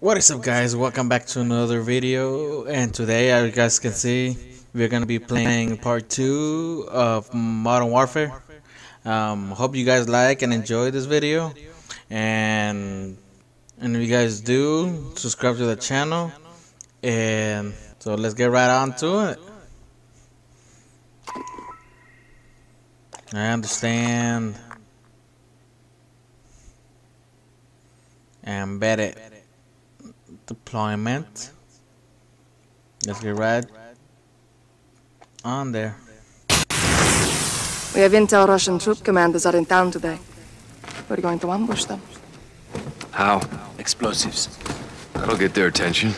What is up guys, welcome back to another video and today as you guys can see we're gonna be playing part 2 of Modern Warfare. Um, hope you guys like and enjoy this video and and if you guys do subscribe to the channel and so let's get right on to it. I understand. Embedded deployment. Let's get right on there. We have intel Russian troop commanders are in town today. We're going to ambush them. How? Explosives. That'll get their attention.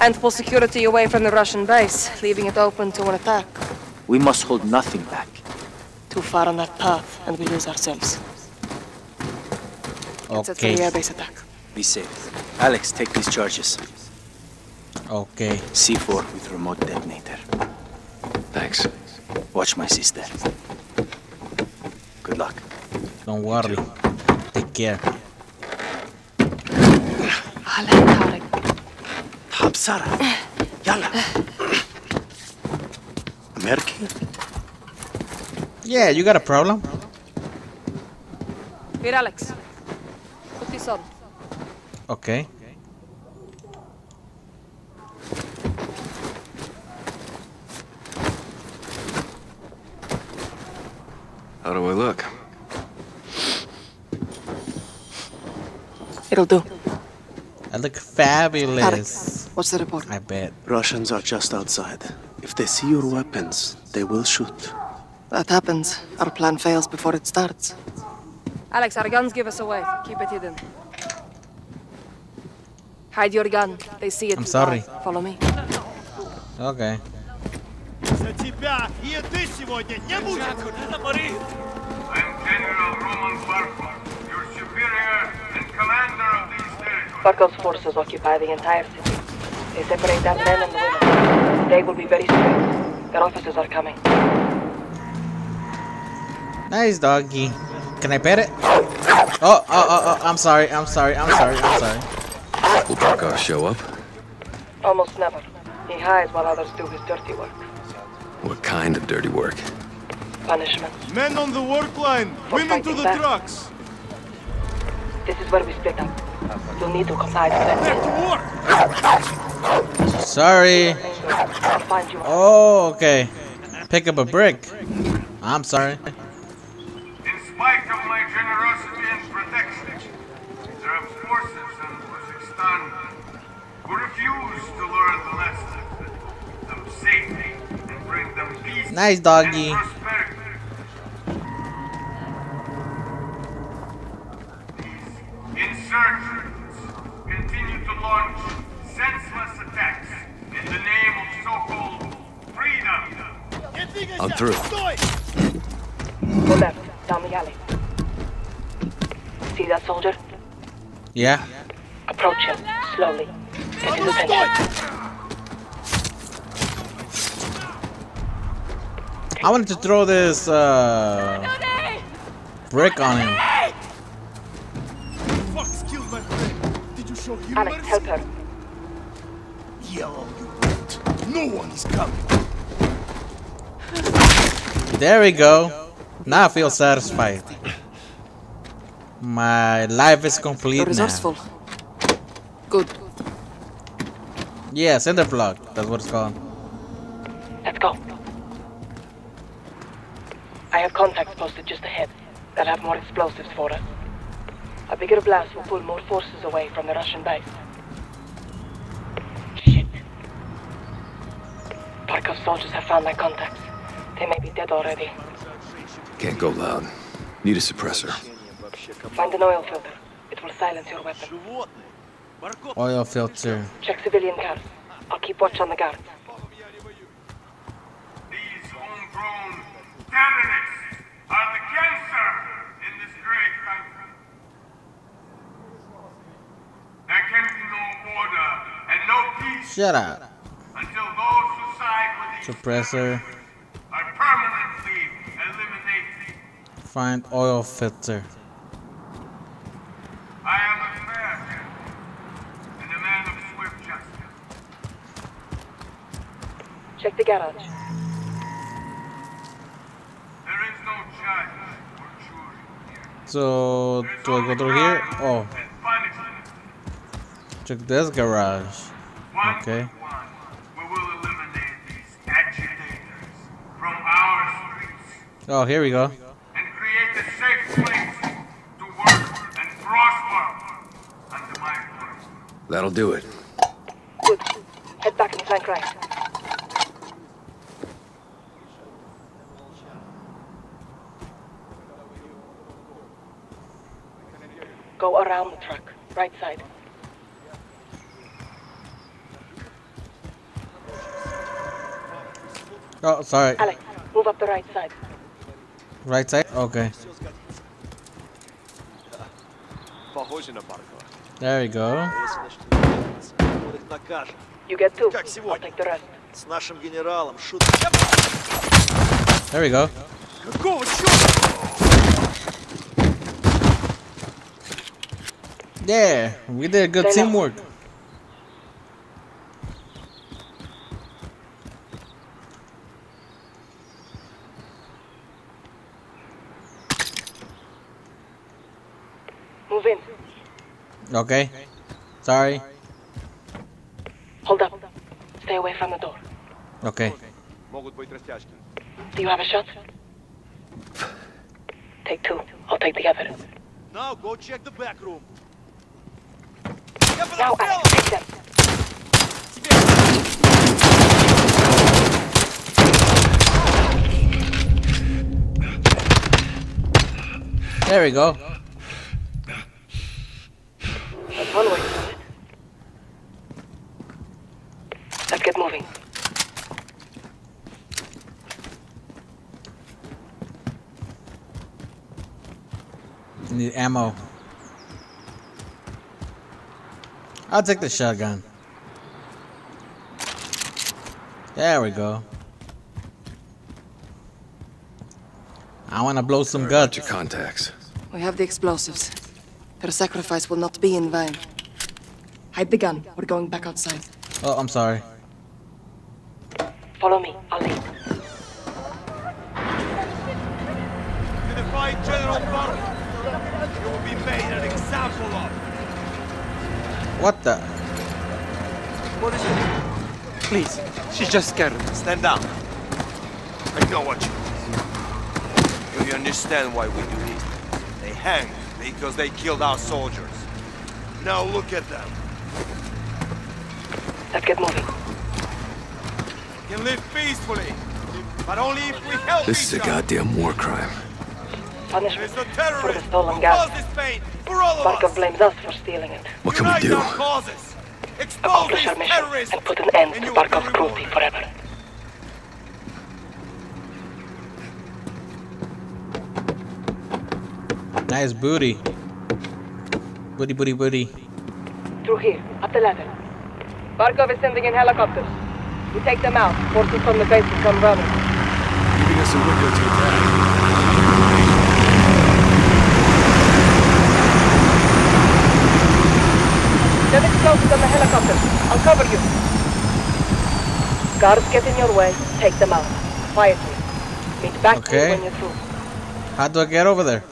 And pull security away from the Russian base, leaving it open to an attack. We must hold nothing back. Too far on that path, and we lose ourselves. It's a Okay. three airbase attack. Be safe. Alex, take these charges. Okay. C4 with remote detonator. Thanks. Watch my sister. Good luck. Don't worry. Take care. طب سارة يلا American? Yeah, you got a problem? Here, Alex. Put this on. Okay. How do I look? It'll do. I look fabulous. What's the report? I bet. Russians are just outside. If they see your weapons, they will shoot. That happens. Our plan fails before it starts. Alex, our guns give us away. Keep it hidden. Hide your gun. They see it. I'm too sorry. far. Follow me. Okay. За тебя и ты сегодня не будешь! I'm General Roman Barkov, your superior and commander of these territories. Barkov's forces occupy the entire city. They separate the men and the women. They will be very strict. Their officers are coming. Nice doggy. Can I pet it? Oh, oh, oh, oh, I'm sorry, I'm sorry, I'm sorry, I'm sorry. Will Barkov show up? Almost never. He hides while others do his dirty work. What kind of dirty work? Punishment. Men on the work line! Women to the back. trucks! This is where we split up. You'll need to comply to that. Back to work! Sorry. I'll find you. Oh, okay. Pick up a brick. I'm sorry. Nice doggy. Insurgents continue to launch senseless attacks in the name of so-called freedom. I'm through. Down the alley. See that soldier? Yeah. Approach him, slowly. Get his attention. I wanted to throw this uh brick on him. Fox killed my friend! Did you show humor? Alex, help her. Yellow, you won't. No one is coming! There we go. Now I feel satisfied. My life is complete You're now. resourceful. Good. Yeah, cinder block. That's what it's called. Let's go. I have contacts posted just ahead. They'll have more explosives for us. A bigger blast will pull more forces away from the Russian base. Shit. Barkov soldiers have found my contacts. They may be dead already. Can't go loud. Need a suppressor. Find an oil filter. It will silence your weapon. Oil filter. Check civilian cars. I'll keep watch on the guards. are the cancer in this great country. There can be no order and no peace. Shut up. Until those who side with the suppressor are permanently eliminated. Find oil filter. Check the garage. So, do I go through here? Oh, check this garage. Okay. Oh, here we go. That'll do a safe place to work and prosper under my voice. That'll do it. Good. Head back and flank right. Go around the truck. Right side. Oh, sorry. Alex, move up the right side. Right side? Okay. There we go. You get two. I'll take the rest. С нашим генералом шут. There we go. Какого черта? Yeah, we did good teamwork. Okay. Sorry. Hold up. Stay away from the door. Okay. Do you have a shot? Take two. I'll take the other. Now go check the back room. Now Alex, take them. There we go. Let's get moving. Need ammo. I'll take the shotgun. There we go. I want to blow some Sorry guts. your contacts. We have the explosives. Their sacrifice will not be in vain. Hide the gun. We're going back outside. Oh, I'm sorry. Follow me. I'll lead. Gonna find General Barkov. You will be made an example of. What the? What is it? Please, she's just scared. Stand down. I know what you mean. Do you understand why we do this? They hang because they killed our soldiers. Now look at them. Let's get moving. We can live peacefully, but only if we help This is a goddamn war crime. Punishment There's a for terrorist the stolen who gas. caused this pain for all of Barkov us. blames us for stealing it. What can we do? our causes. Expose Accomplish these our mission terrorists, and put an end to you Barkov's cruelty forever. Nice booty. Booty, booty, booty. Through here, up the ladder. Barkov is sending in helicopters. We take them out. Forces from the base will come running. Giving us a window to attack. Send explosives on the helicopter. I'll cover you. Guards get in your way. Take them out. Quietly. Meet back Okay. here when you're through. How do I get over there?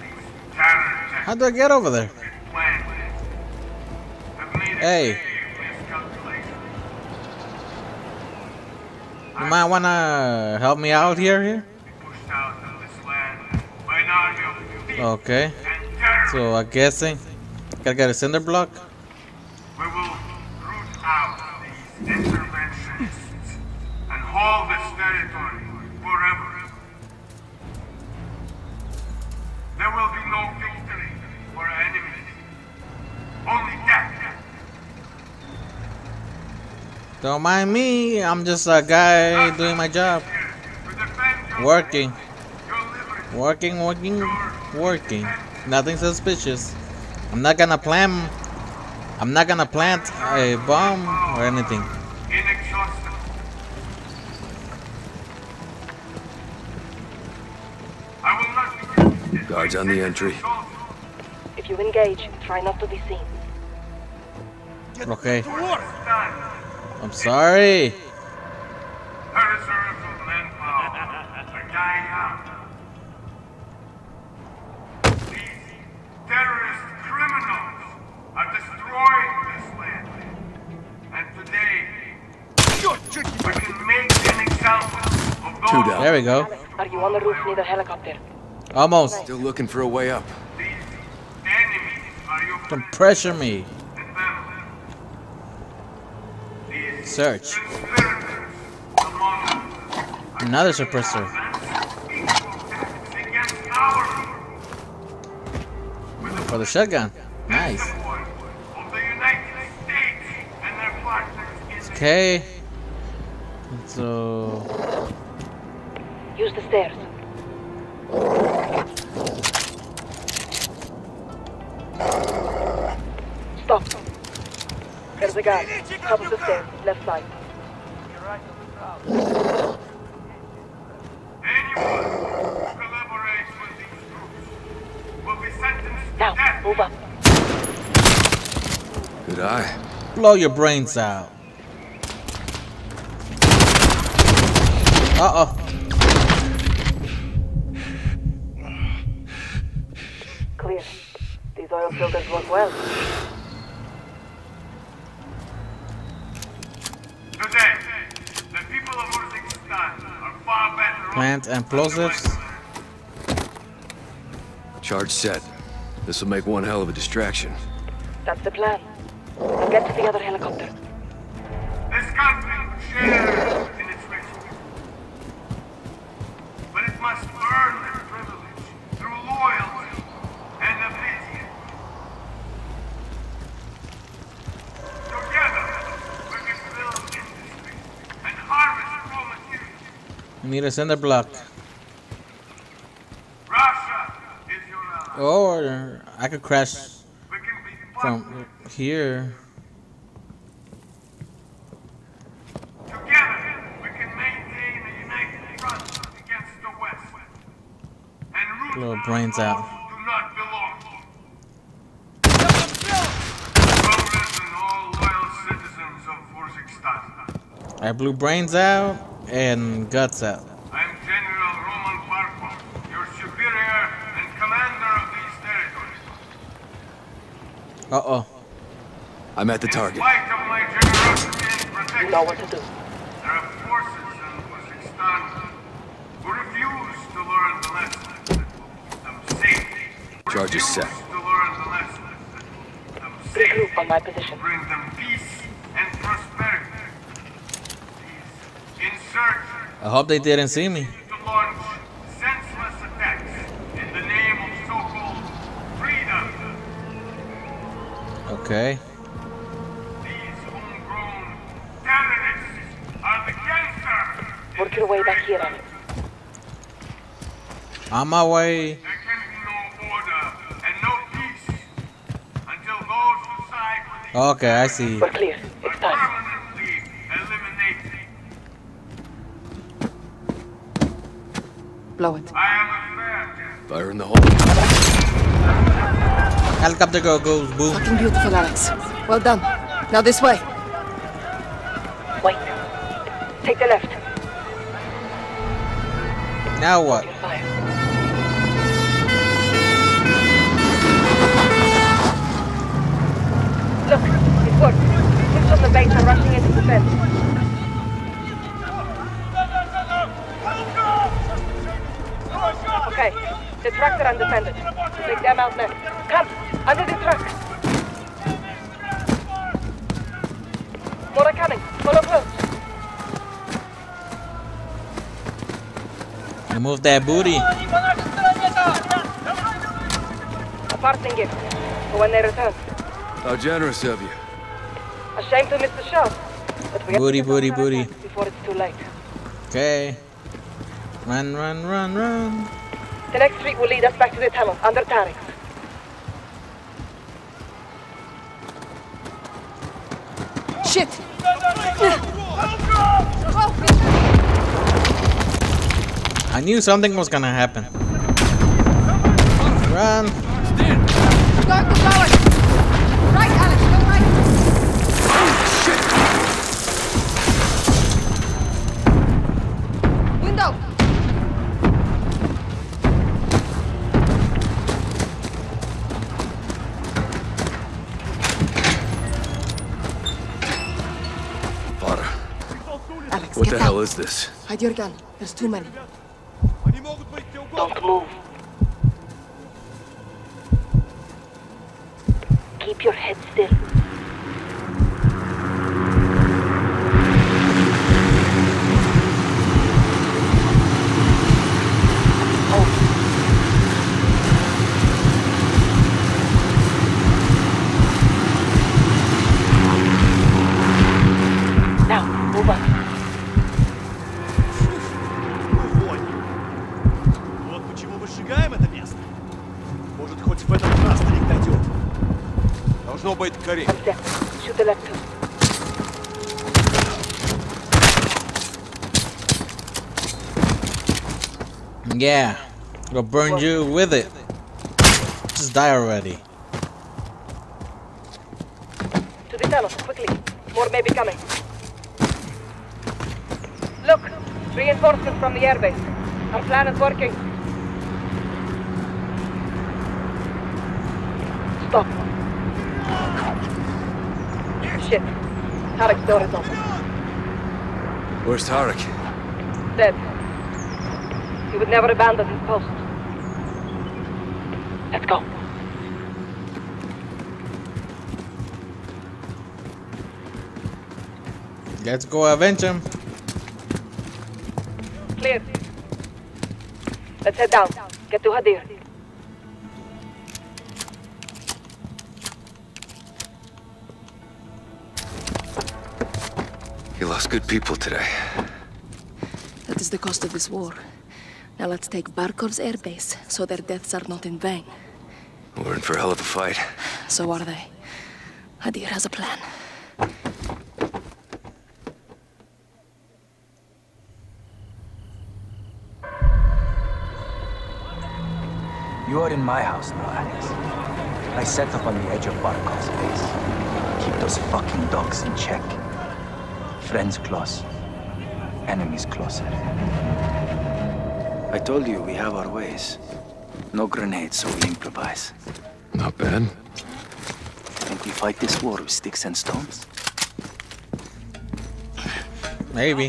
These terror How do I get over there? plans have made a Hey. You might want to help me out here, here? Pushed out of this land by an army of thieves Okay. So I'm guessing gotta get a cinder block. Mind me. I'm just a guy doing my job. Working. Working, working, working. Nothing suspicious. I'm not gonna plant. I'm not gonna plant a bomb or anything. Inexhaustible. I will not be defeated. Guards on the entry. If you engage, try not to be seen. Okay. I'm sorry. A reserve of manpower are dying out. These terrorist criminals are destroying this land. And today, we can make an example of Two down. There we go. Are you on the roof near the helicopter? Almost. Still looking for a way up. these enemies are your Don't pressure me. and family. These Search. Another suppressor. For the shotgun. Nice. Okay. So Use the stairs. There's a guy. Top of the stairs, left side. Anyone who collaborates with these groups will be sentenced to Now, death. move up. Good eye. blow your brains out. Uh oh. Clear. These oil filters work well. Far better off Plant explosives. Charge set. This will make one hell of a distraction. That's the plan. Now get to the other helicopter. This country shares in its riches. But it must earn this privilege through loyalty and obedience. Together, we can build industry and harvest raw materials. We need a center block. Ally. Oh, or I could crash from here. Out brains out. I blew brains out and guts out. I'm General Roman Barkov, your superior and commander of these territories. Uh oh. I'm at the In target. spite of my generosity and You know what to do. There are forces in Urzikstan who refuse to learn the lessons that will keep them safe. Who Charges set. refuse to learn the lessons that will keep them Regroup safe. on my position. Bring them peace and prosperity. These insurgents I hope they didn't see me. to launch senseless attacks in the name of so-called freedom. Okay. These homegrown terrorists are the cancer. in Work your way back here, Urzikstan. Alex. On my way. There can be no no peace until those who side with the Okay, I see. We're clear. are It's time. permanently eliminated. Blow it. I am a Fire in the hole. Helicopter go goes boom. Fucking beautiful, Alex. Well done. Now this way. Wait. Take the left. Now what? Look, it worked. Troops on the base are rushing into the fence. Okay, the tracks are undefended. Take them out next. Come, under the truck. More are coming. Follow close. Remove that booty. A parting gift for when they return. How generous of you. A shame to miss the show. But we Booty, to booty, booty. Before it's too late. Okay. Run, run, run, run. The next street will lead us back to the tunnel, under Tarek's. Shit! I knew something was gonna happen. Run. Going to blow is this? Hide your gun. There's too many. Don't move. Может, хоть в этот раз старик дойдет. Должно быть Карим. One step. Shoot the left two. Yeah. Go burn you with it. Just die already. To the tunnel, quickly. More may be coming. Look! Reinforcements from the airbase. Our plan is working. Tarek's door is open. Where's Tarek? Dead. He would never abandon his post. Let's go. Let's go avenge him. Clear. Let's head down. Get to Hadir. Lost good people today. That is the cost of this war. Now let's take Barkov's airbase, so their deaths are not in vain. We're in for a hell of a fight. So are they. Hadir has a plan. You are in my house now, Alex. I set up on the edge of Barkov's base. Keep those fucking dogs in check. Friends close. Enemies closer. I told you we have our ways. No grenades, so we improvise. Not bad. Think we fight this war with sticks and stones? Maybe.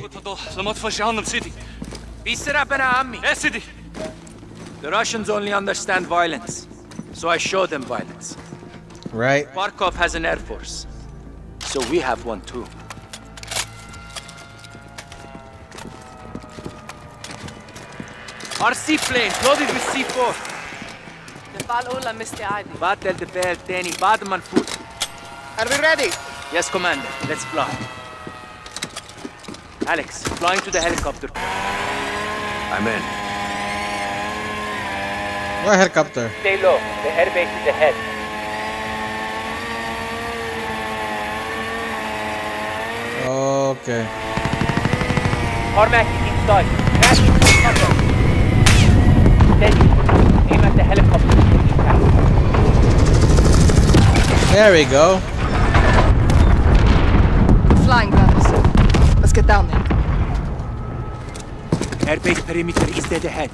The Russians only understand violence. So I show them violence. Right? Barkov has an air force. So we have one too. Our seaplanes loaded with C4. Battle the bell, Danny, bottom and foot. Are we ready? Yes, Commander. Let's fly. Alex, flying to the helicopter. I'm in. What helicopter? Stay low. The airbase is ahead. Okay. Cormac is inside. Crash into the tunnel. Steady. Aim at the helicopter. There we go. Flying guns. Let's get down there. Airbase perimeter is dead ahead.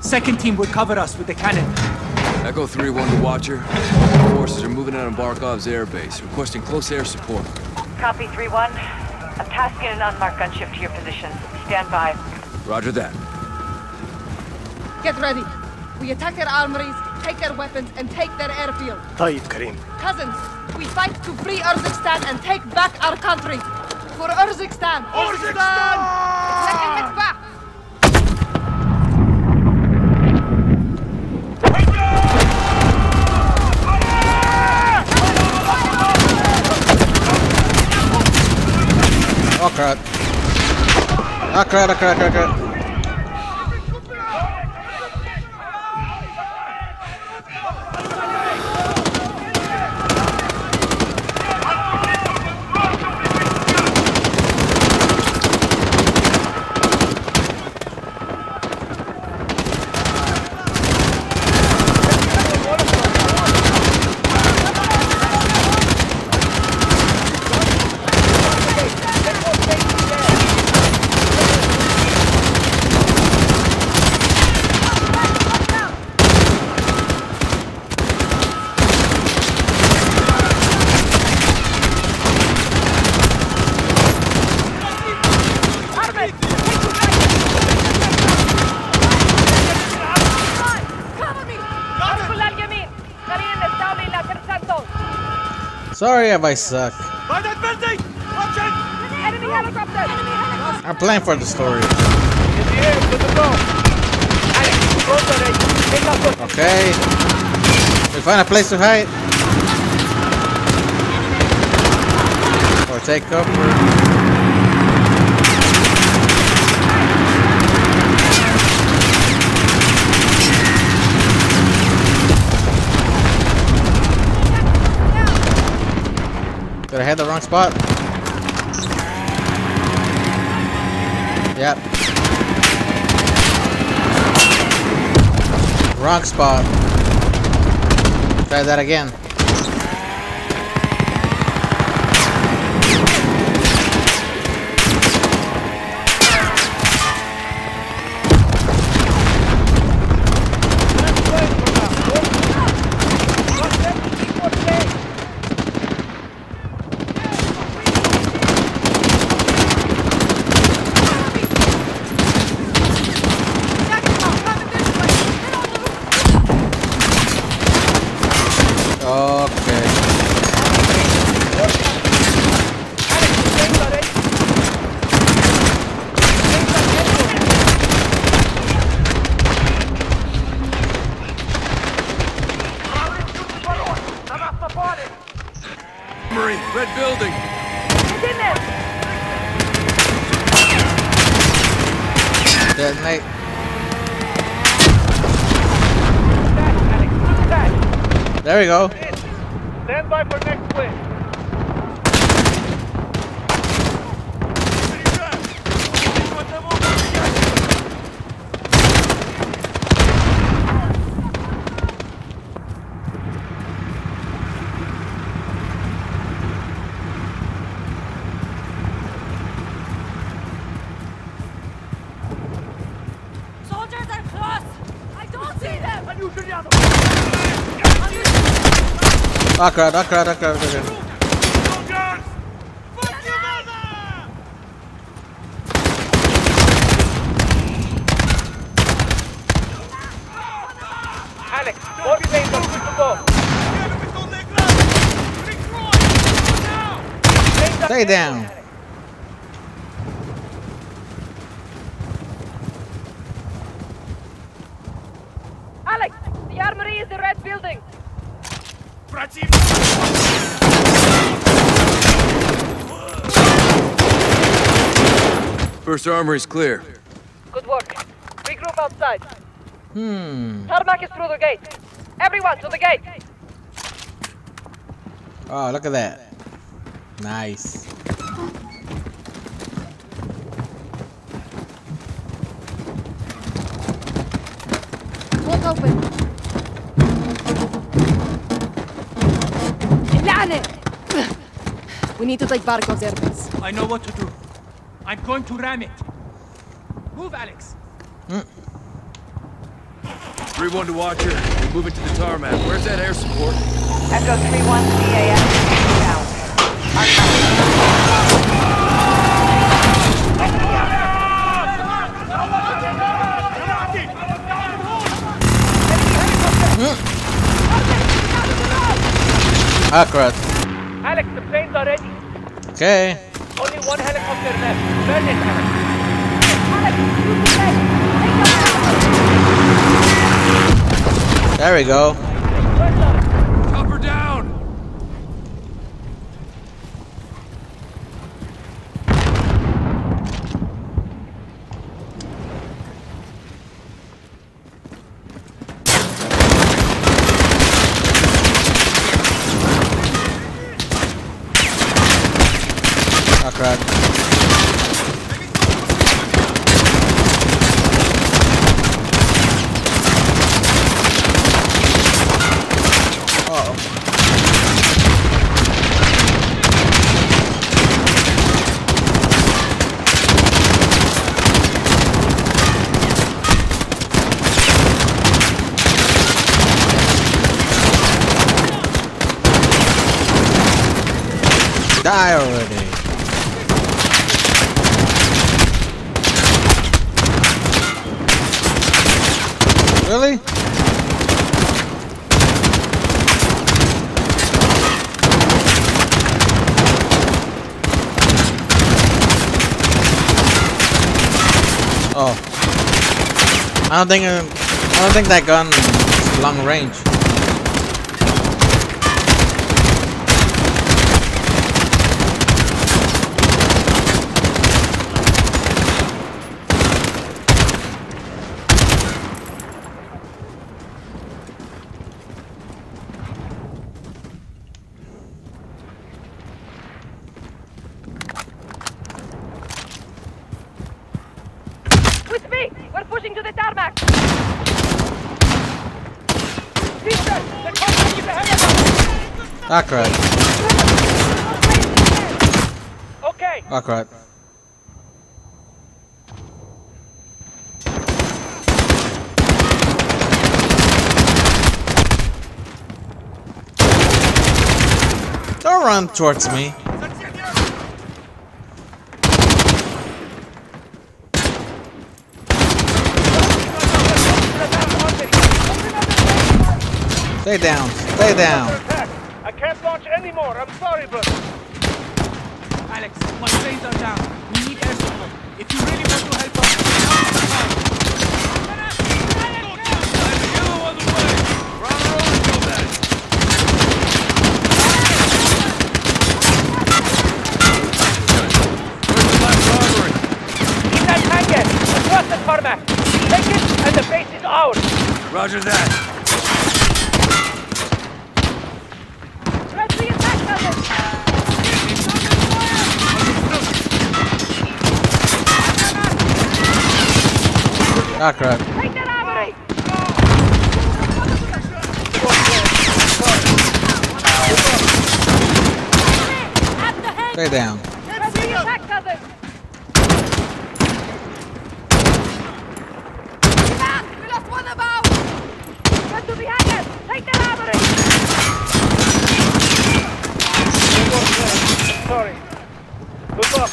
Second team will cover us with the cannon. Echo 3-1 to Watcher. Forces are moving out on Barkov's airbase, requesting close air support. Copy 3-1. I'm tasking an unmarked gunship to your position. Stand by. Roger that. Get ready. We attack their armories, take their weapons, and take their airfield. طيب كريم Cousins, we fight to free Urzikstan and take back our country. For Urzikstan! Urzikstan! Second it back! crap. Ah crap, ah crap, crap, crap. Sorry if I suck. By that building! Watch it! Enemy helicopter! Enemy helicopter! I'm playing for the story. In the air, to the go! Alex, close the range. Take out the... Okay. We find a place to hide. Or take cover. Did I hit the wrong spot? Yep. Wrong spot. Try that again. Okay. Marine, red building. Get in there! Detonate. There we go. Stand by for next wave. Soldiers are close! I don't see them! Ah crap, ah crap, ah crap, ah crap. Alex, all planes are good to go. Stay down. Alex, the armory is the red building. First armor is clear. Good work. Regroup outside. Hmm. Tarmac is through the gate. Everyone to the gate. Oh, look at that. Nice. Bolt open. We need to take Barkov's airbase. I know what to do. I'm going to ram it. Move, Alex. 3-1 to Watcher. We're moving to the tarmac. Where's that air support? Echo 3-1 CAS. Down. Ah crap. Alex, the planes are ready. Okay. One helicopter left. Burn it, Alex. There we go. Chopper down! Oh crap. Uh-oh. Die already. Really? Oh. I don't think uh, I don't think that gun is long range. With me! We're pushing to the tarmac! Ah crap. Okay. Ah crap. Don't run towards me. Stay down. Stay down. I can't launch anymore. I'm sorry, brother. Alex, my planes are down. We need air support. If you really want to help us, Keep that tanker across the tarmac. Take it, and the base is ours. Roger that. Let's the attack cover! Ah crap. Take that armory! At the hangar! Stay down. Let's the attack cover! Back! We lost one of ours! Get to the hangar! Take that armory! Sorry. Good luck.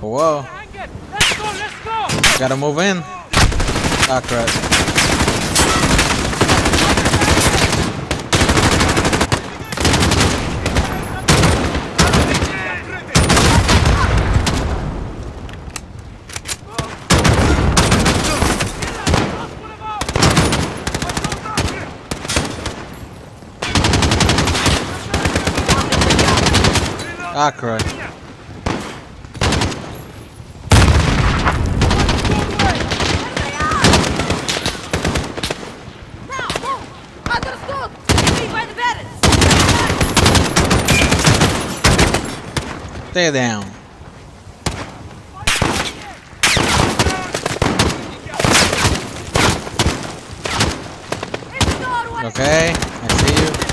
Whoa. Let's go, let's go! Gotta move in. Ah crap. Ah crap. Now, move! Understood! Me by the barracks! Stay down. Okay, I see you.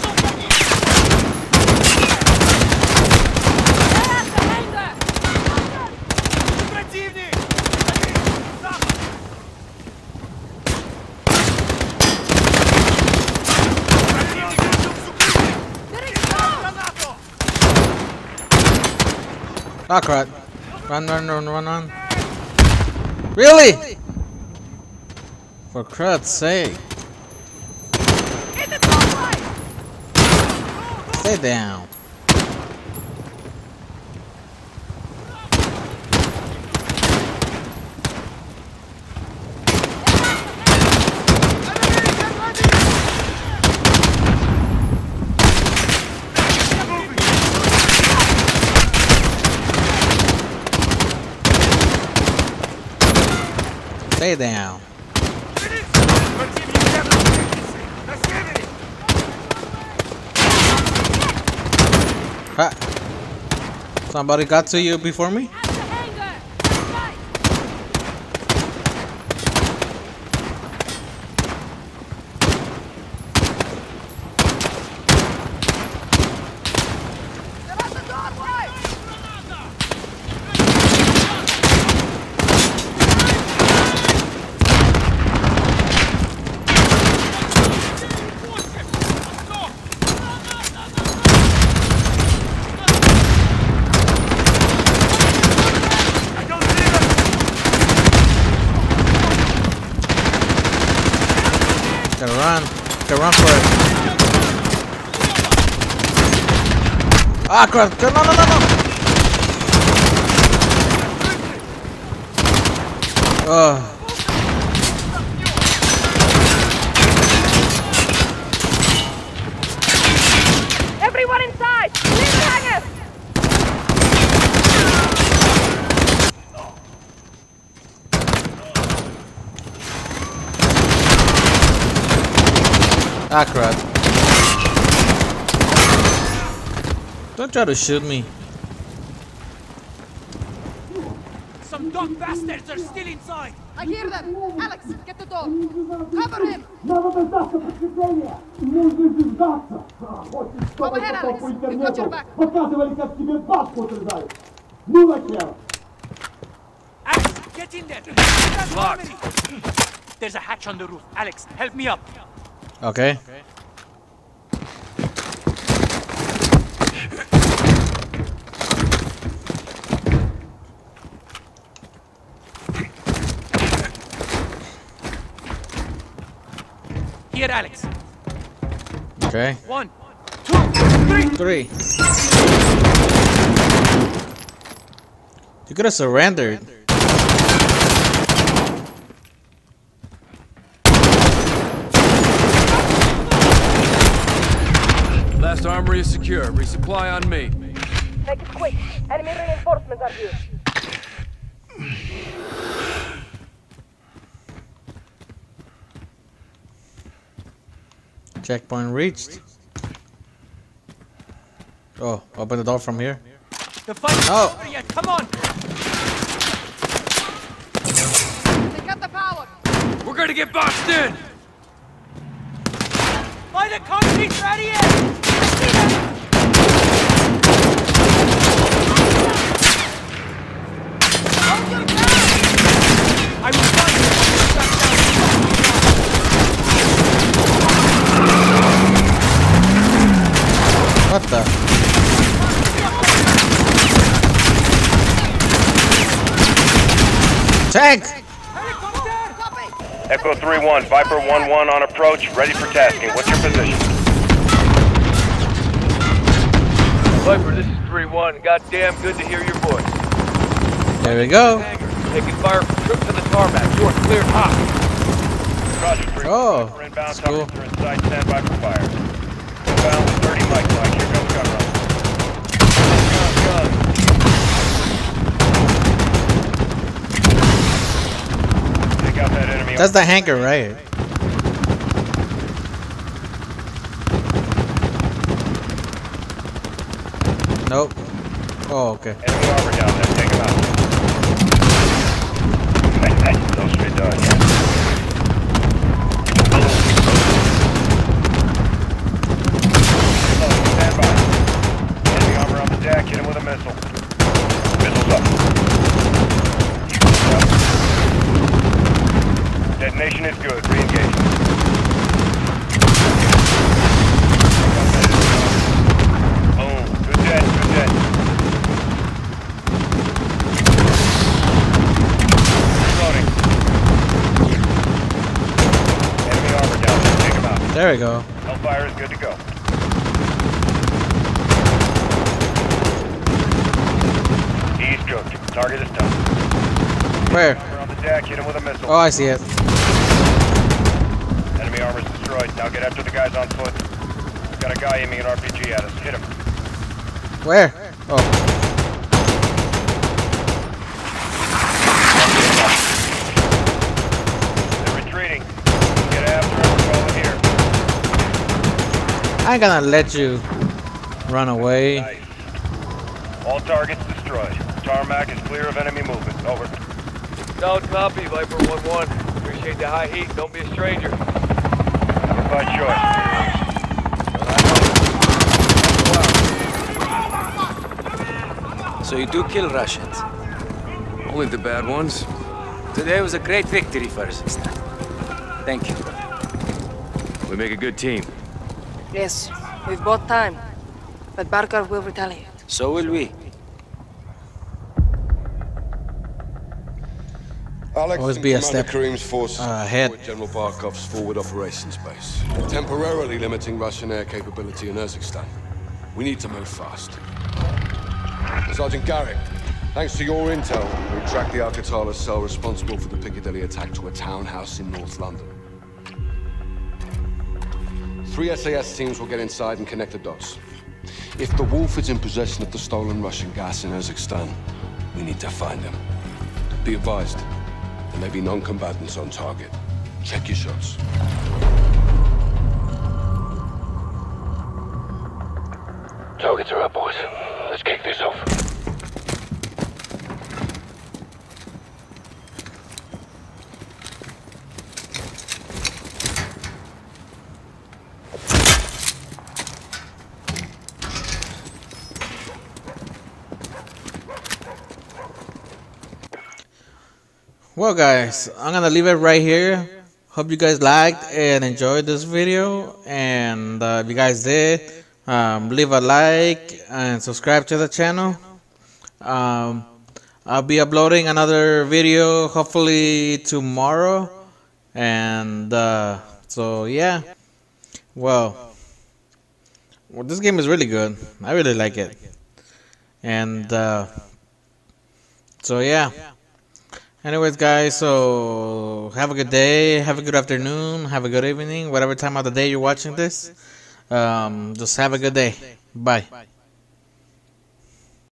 Ah crap. Run, run, run, run, run. Really? For crap's sake. Stay down. Stay down. Somebody got to you before me? Gotta run. Gotta run for it. Ah, crap. No, no, no, no. Oh. Everyone inside! Clear the hangar! Ah, crap. Don't try to shoot me. Some dog bastards are still inside. I hear them! Alex, get the door! Cover him! Come ahead, Alex! We've got your back! Показывали, как тебе бабку отрезают. Ну, нахер! Alex, get in there. That's Locked. Harmony. There's a hatch on the roof. Alex, help me up. Okay. Here, Alex. Okay. One, two, three. Three. You could have surrendered. Last armory is secure. Resupply on me. Make it quick. Enemy reinforcements are here. Checkpoint reached. Oh, open the door from here. The fight's Oh. over yet. Come on. They cut the power! We're gonna get boxed in! By the concrete barrier. Hold your ground! I will find you. Back down. What the? Tank! Echo 3-1, Viper 1-1 on approach, ready for tasking. What's your position? Viper, this is 3-1. Goddamn good to hear your voice. There we go. Taking fire from troops on the tarmac. You are cleared hot. Roger, 3 Oh, Viper inbound, that's cool. inside, stand by for fire. Inbound with 30 mic flank, here comes gun run. Gun, gun. Take out that enemy. That's the hangar, right? Nope. Oh, okay. Enemy armor down there, take him out. straight done. Oh, stand by. Enemy armor on the deck, hit him with a missile. Missiles up. Detonation is good, re-engage. Oh, good dead, good dead. Reloading. Enemy armor down there. Take him out. There we go. Hellfire is good to go. He's cooked. Target is done. Where? On the deck. Hit him with a missile. Oh, I see it. Enemy armor is destroyed. Now get after the guys on foot. Got a guy aiming an RPG at us. Hit him. Where? Oh, They're retreating. Get after him. We're over here. I ain't gonna let you run away. Nice. All targets destroyed. Tarmac is clear of enemy movement. Over. Sound copy, Viper 1-1. Appreciate the high heat. Don't be a stranger. Never by So you do kill Russians? Only the bad ones. Today was a great victory for us. Thank you. We make a good team. Yes, we've bought time. But Barkov will retaliate. So will we. Alex Always be a step, Karim's forces uh, ahead. with General Barkov's forward operations base, temporarily limiting Russian air capability in Urzikstan. We need to move fast. Sergeant Garrick, thanks to your intel, we tracked the Al-Qatala cell responsible for the Piccadilly attack to a townhouse in North London. Three SAS teams will get inside and connect the dots. If the Wolf is in possession of the stolen Russian gas in Urzikstan, we need to find him. Be advised, there may be non-combatants on target. Check your shots. Targets are up, boys. Let's kick this off. Well, guys, I'm gonna leave it right here. Hope you guys liked and enjoyed this video. And uh, if you guys did, um, leave a like and subscribe to the channel. Um, I'll be uploading another video hopefully tomorrow. And uh, so, yeah. Well, well, this game is really good. I really like it. And uh, so, yeah. Anyways, guys, so have a good day, have a good afternoon, have a good evening, whatever time of the day you're watching this. Um, just have a good day. Bye.